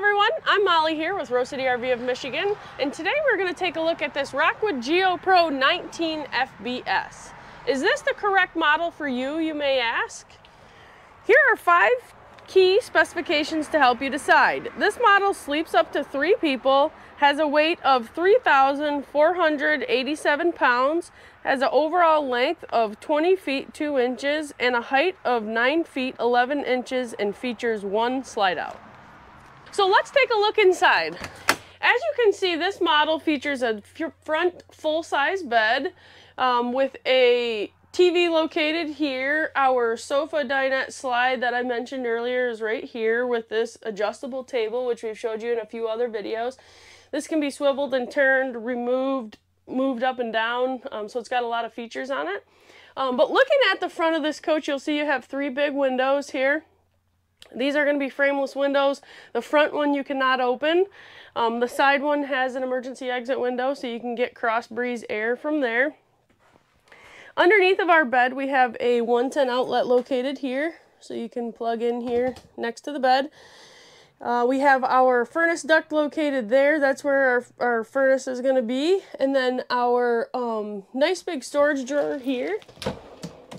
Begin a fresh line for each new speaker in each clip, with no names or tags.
everyone, I'm Molly here with Rose City RV of Michigan, and today we're going to take a look at this Rockwood Geo Pro 19 FBS. Is this the correct model for you, you may ask? Here are five key specifications to help you decide. This model sleeps up to three people, has a weight of 3,487 pounds, has an overall length of 20 feet 2 inches, and a height of 9 feet 11 inches, and features one slide out. So let's take a look inside. As you can see, this model features a front full-size bed um, with a TV located here. Our sofa dinette slide that I mentioned earlier is right here with this adjustable table, which we've showed you in a few other videos. This can be swiveled and turned, removed, moved up and down, um, so it's got a lot of features on it. Um, but looking at the front of this coach, you'll see you have three big windows here. These are going to be frameless windows. The front one you cannot open. Um, the side one has an emergency exit window, so you can get cross breeze air from there. Underneath of our bed, we have a 110 outlet located here. So you can plug in here next to the bed. Uh, we have our furnace duct located there. That's where our, our furnace is going to be. And then our um, nice big storage drawer here.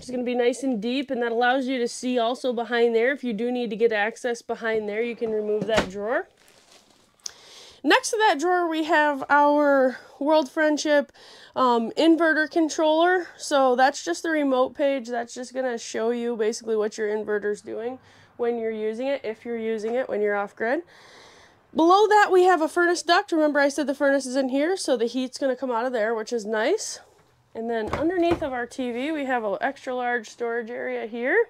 It's going to be nice and deep and that allows you to see also behind there. If you do need to get access behind there, you can remove that drawer. Next to that drawer, we have our World Friendship um, inverter controller. So that's just the remote page. That's just going to show you basically what your inverter is doing when you're using it, if you're using it when you're off grid. Below that, we have a furnace duct. Remember I said the furnace is in here, so the heat's going to come out of there, which is nice. And then underneath of our TV, we have an extra large storage area here.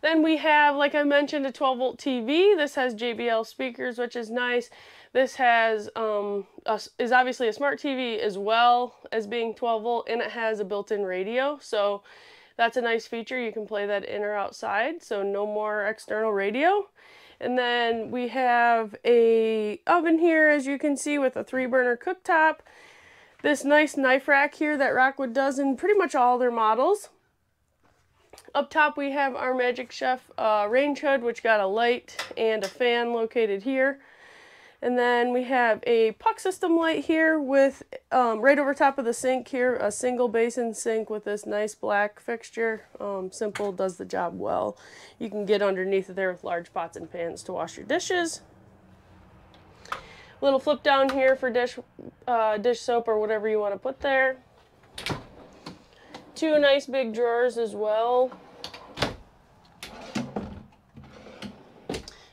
Then we have, like I mentioned, a 12 volt TV. This has JBL speakers, which is nice. This has um, a, is obviously a smart TV as well as being 12 volt, and it has a built-in radio. So that's a nice feature. You can play that in or outside, so no more external radio. And then we have a oven here, as you can see, with a three burner cooktop. This nice knife rack here that Rockwood does in pretty much all their models. Up top we have our Magic Chef uh, range hood, which got a light and a fan located here. And then we have a puck system light here with, um, right over top of the sink here, a single basin sink with this nice black fixture. Um, simple, does the job well. You can get underneath there with large pots and pans to wash your dishes. Little flip down here for dish, uh, dish soap or whatever you want to put there. Two nice big drawers as well.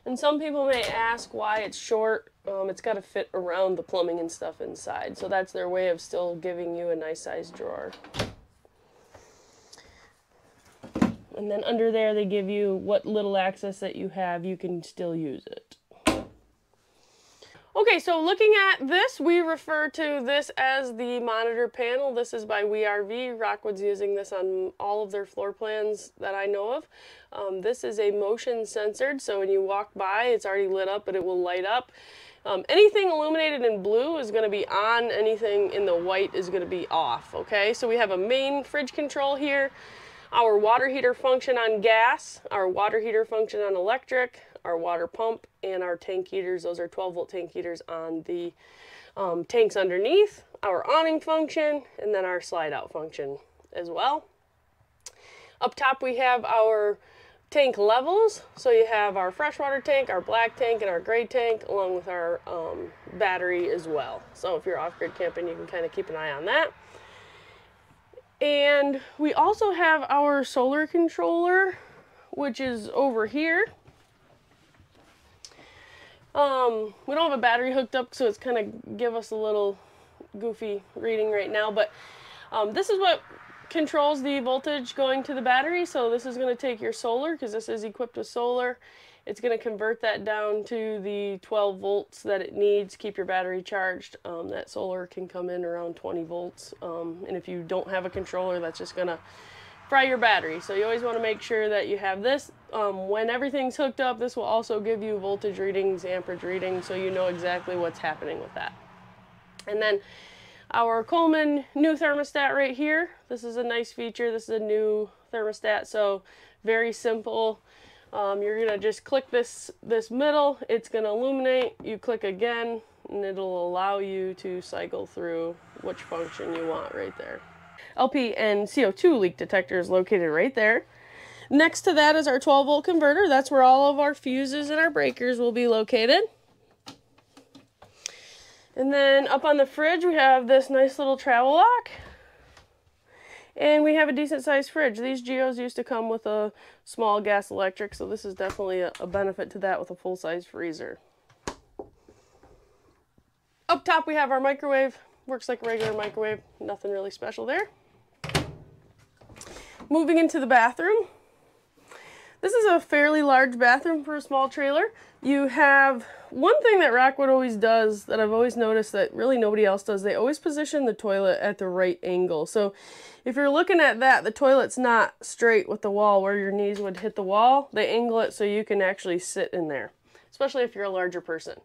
And some people may ask why it's short. Um, it's got to fit around the plumbing and stuff inside. So that's their way of still giving you a nice sized drawer. And then under there they give you what little access that you have, you can still use it. Okay, so looking at this, we refer to this as the monitor panel. This is by WeRV. Rockwood's using this on all of their floor plans that I know of. Um, this is a motion censored, so when you walk by, it's already lit up, but it will light up. Um, anything illuminated in blue is going to be on, anything in the white is going to be off, okay? So we have a main fridge control here, our water heater function on gas, our water heater function on electric, our water pump, and our tank heaters. Those are 12 volt tank heaters on the um, tanks underneath, our awning function, and then our slide out function as well. Up top we have our tank levels. So you have our freshwater tank, our black tank, and our gray tank, along with our um, battery as well. So if you're off-grid camping, you can kind of keep an eye on that. And we also have our solar controller, which is over here. Um, we don't have a battery hooked up, so it's kind of give us a little goofy reading right now. But um, this is what controls the voltage going to the battery. So this is going to take your solar, because this is equipped with solar. It's going to convert that down to the 12 volts that it needs, keep your battery charged. Um, that solar can come in around 20 volts. Um, and if you don't have a controller, that's just going to fry your battery. So you always want to make sure that you have this. Um, when everything's hooked up, this will also give you voltage readings, amperage readings, so you know exactly what's happening with that. And then our Coleman new thermostat right here. This is a nice feature. This is a new thermostat, so very simple. Um, you're gonna just click this, this middle, it's gonna illuminate, you click again, and it'll allow you to cycle through which function you want right there. LP and CO2 leak detector is located right there. Next to that is our 12 volt converter. That's where all of our fuses and our breakers will be located. And then up on the fridge, we have this nice little travel lock. And we have a decent sized fridge. These Geos used to come with a small gas electric, so this is definitely a, benefit to that with a full size freezer. Up top, we have our microwave. Works like a regular microwave, nothing really special there. Moving into the bathroom. This is a fairly large bathroom for a small trailer. You have one thing that Rockwood always does that I've always noticed that really nobody else does. They always position the toilet at the right angle. So if you're looking at that, the toilet's not straight with the wall where your knees would hit the wall. They angle it so you can actually sit in there, especially if you're a larger person.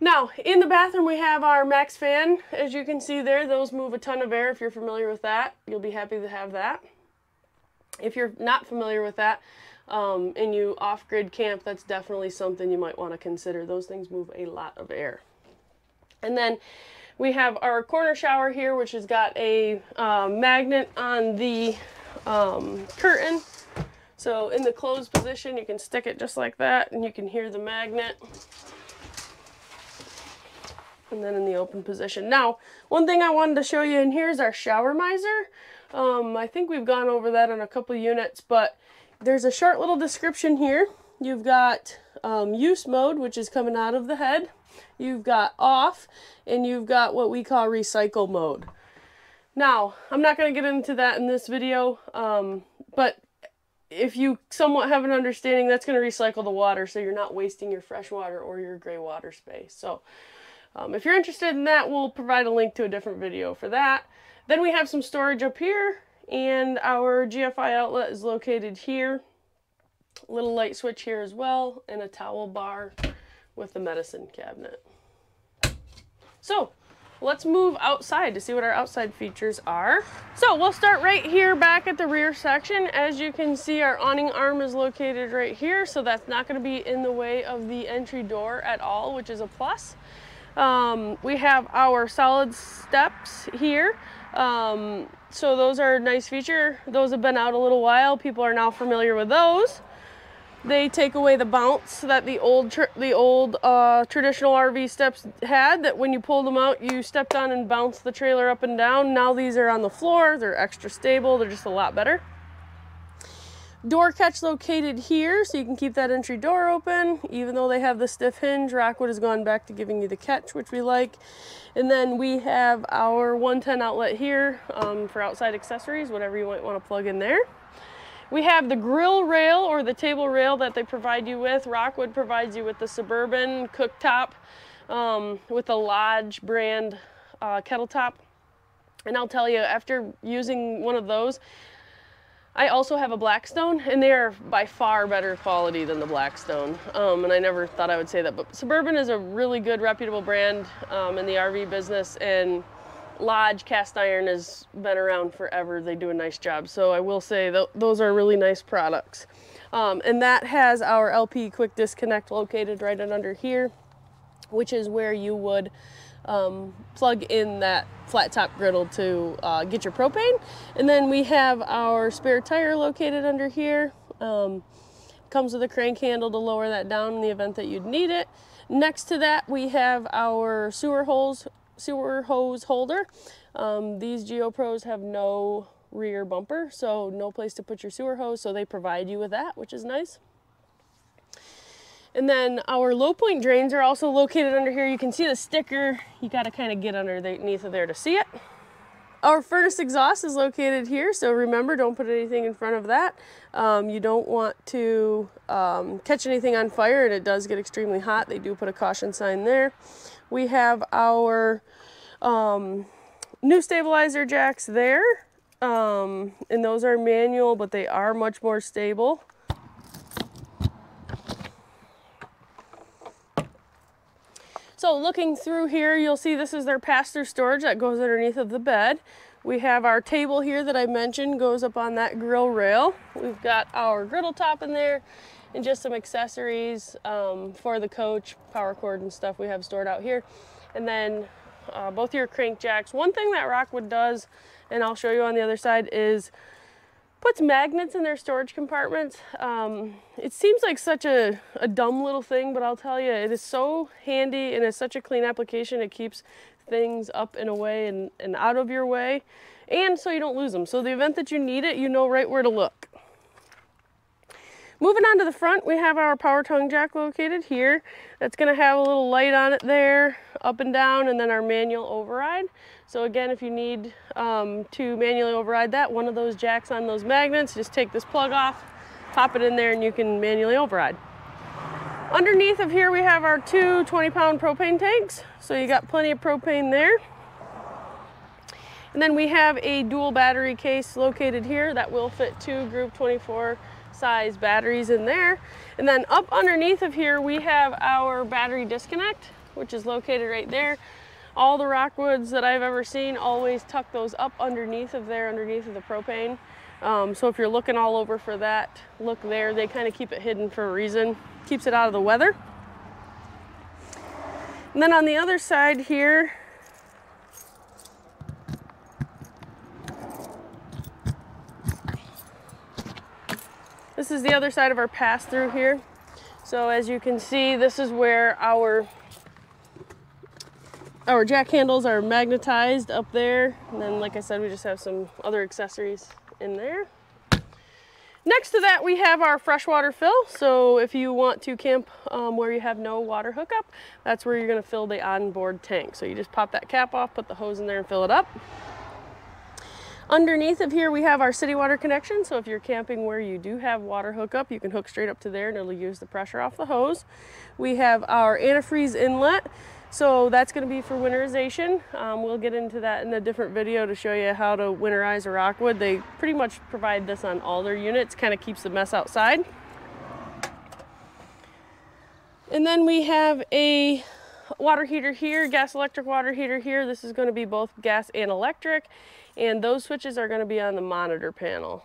Now, in the bathroom we have our MaxxFan. As you can see there, those move a ton of air. If you're familiar with that, you'll be happy to have that. If you're not familiar with that, um, and you off-grid camp, that's definitely something you might want to consider. Those things move a lot of air. And then we have our corner shower here, which has got a uh, magnet on the um, curtain. So in the closed position, you can stick it just like that, and you can hear the magnet. And then in the open position. Now, one thing I wanted to show you in here is our Showermiser. Um, I think we've gone over that in a couple units, but there's a short little description here. You've got um, use mode, which is coming out of the head. You've got off, and you've got what we call recycle mode. Now, I'm not going to get into that in this video, um, but if you somewhat have an understanding, that's going to recycle the water so you're not wasting your fresh water or your gray water space. So um, if you're interested in that, we'll provide a link to a different video for that. Then we have some storage up here and our GFI outlet is located here. Little light switch here as well, and a towel bar with the medicine cabinet. So, let's move outside to see what our outside features are. So we'll start right here back at the rear section. As you can see, our awning arm is located right here, so that's not gonna be in the way of the entry door at all, which is a plus. Um, we have our solid steps here. Um, so those are a nice feature. Those have been out a little while. People are now familiar with those. They take away the bounce that the old the old uh, traditional RV steps had. That when you pulled them out, you stepped on and bounced the trailer up and down. Now these are on the floor. They're extra stable. They're just a lot better. Door catch located here, so you can keep that entry door open. Even though they have the stiff hinge, Rockwood has gone back to giving you the catch, which we like. And then we have our 110 outlet here um, for outside accessories, whatever you might want to plug in there. We have the grill rail or the table rail that they provide you with. Rockwood provides you with the Suburban cooktop um, with a Lodge brand uh, kettle top. And I'll tell you, after using one of those, I also have a Blackstone, and they are by far better quality than the Blackstone. Um, and I never thought I would say that, but Suburban is a really good, reputable brand um, in the RV business, and Lodge cast iron has been around forever. They do a nice job. So I will say th those are really nice products. Um, and that has our LP quick disconnect located right under here, which is where you would um, plug in that flat top griddle to uh, get your propane. And then we have our spare tire located under here. Um, comes with a crank handle to lower that down in the event that you'd need it. Next to that, we have our sewer hose, sewer hose holder. Um, these GeoPros have no rear bumper, so no place to put your sewer hose, so they provide you with that, which is nice. And then our low point drains are also located under here. You can see the sticker. You got to kind of get underneath of there to see it. Our furnace exhaust is located here, so remember, don't put anything in front of that. Um, you don't want to um, catch anything on fire, and it does get extremely hot. They do put a caution sign there. We have our um, new stabilizer jacks there, um, and those are manual, but they are much more stable. So looking through here, you'll see this is their pass-through storage that goes underneath of the bed. We have our table here that I mentioned goes up on that grill rail. We've got our griddle top in there. and just some accessories um, for the coach, power cord and stuff we have stored out here. And then uh, both your crank jacks. One thing that Rockwood does, and I'll show you on the other side, is puts magnets in their storage compartments. Um, it seems like such a, a dumb little thing, but I'll tell you, it is so handy and it's such a clean application. It keeps things up and away and, and out of your way, and so you don't lose them. So the event that you need it, you know right where to look. Moving on to the front, we have our power tongue jack located here. That's gonna have a little light on it there, up and down, and then our manual override. So again, if you need um, to manually override that, one of those jacks on those magnets, just take this plug off, pop it in there, and you can manually override. Underneath of here, we have our two 20 pound propane tanks. So you got plenty of propane there. And then we have a dual battery case located here that will fit two group 24 size batteries in there. And then up underneath of here, we have our battery disconnect, which is located right there. All the Rockwoods that I've ever seen always tuck those up underneath of there, underneath of the propane. Um, so if you're looking all over for that, look there. They kind of keep it hidden for a reason. Keeps it out of the weather. And then on the other side here, This is the other side of our pass through here. So as you can see, this is where our our jack handles are magnetized up there. And then, like I said, we just have some other accessories in there. Next to that, we have our freshwater fill. So if you want to camp um, where you have no water hookup, that's where you're gonna fill the onboard tank. So you just pop that cap off, put the hose in there and fill it up. Underneath of here, we have our city water connection. So if you're camping where you do have water hookup, you can hook straight up to there and it'll use the pressure off the hose. We have our antifreeze inlet. So that's going to be for winterization. Um, we'll get into that in a different video to show you how to winterize a rockwood. They pretty much provide this on all their units, kind of keeps the mess outside. And then we have a water heater here, gas electric water heater here. This is going to be both gas and electric. And those switches are going to be on the monitor panel.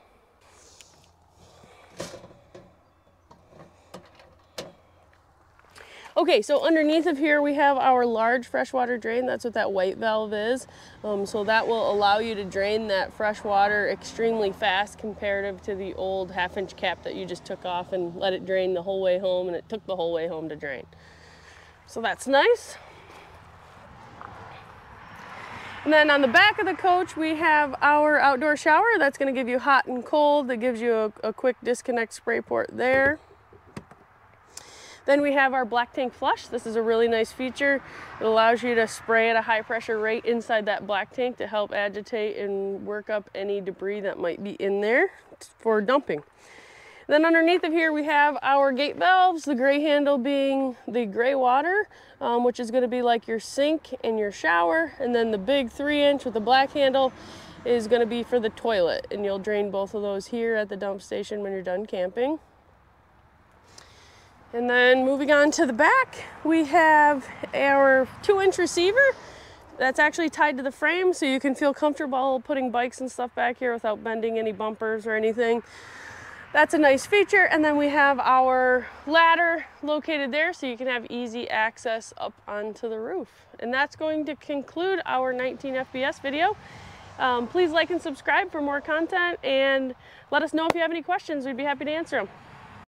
Okay, so underneath of here we have our large freshwater drain. That's what that white valve is. Um, so that will allow you to drain that fresh water extremely fast comparative to the old half inch cap that you just took off and let it drain the whole way home and it took the whole way home to drain. So that's nice. And then on the back of the coach, we have our outdoor shower. That's gonna give you hot and cold. That gives you a, a quick disconnect spray port there. Then we have our black tank flush. This is a really nice feature. It allows you to spray at a high pressure rate inside that black tank to help agitate and work up any debris that might be in there for dumping. Then underneath of here we have our gate valves, the gray handle being the gray water, um, which is gonna be like your sink and your shower. And then the big three inch with the black handle is gonna be for the toilet. And you'll drain both of those here at the dump station when you're done camping. And then moving on to the back, we have our two inch receiver that's actually tied to the frame so you can feel comfortable putting bikes and stuff back here without bending any bumpers or anything. That's a nice feature. And then we have our ladder located there so you can have easy access up onto the roof. And that's going to conclude our 19 FBS video. Um, please like and subscribe for more content and let us know if you have any questions. We'd be happy to answer them.